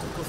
tylko